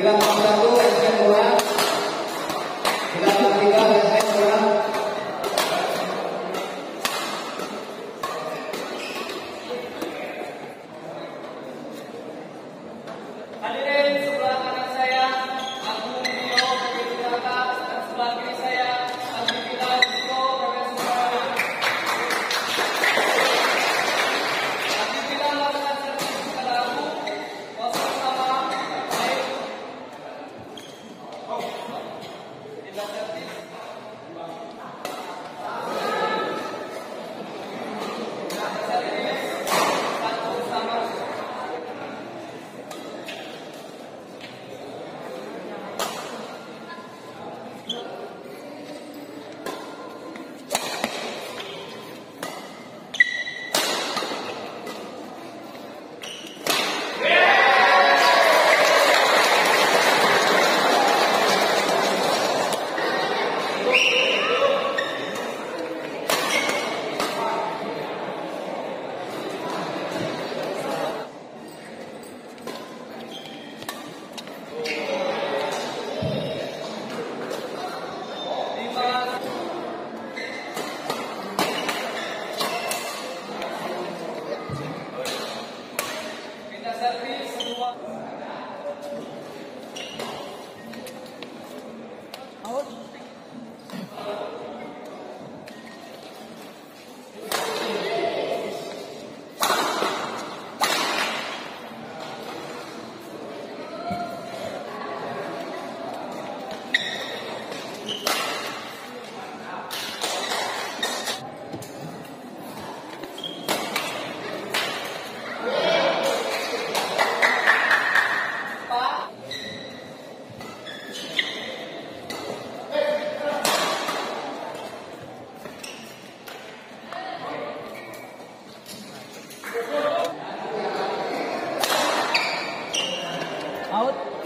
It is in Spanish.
Gran aplauso. out